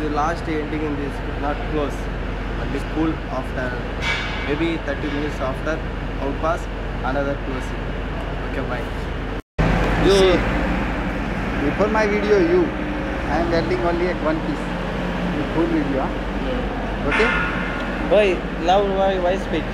The last ending in this not close. but the pull after maybe 30 minutes after out pass another closing. Okay, bye. You before my video, you I am ending only at one piece. the full video, huh? okay? Why? Now why why speak?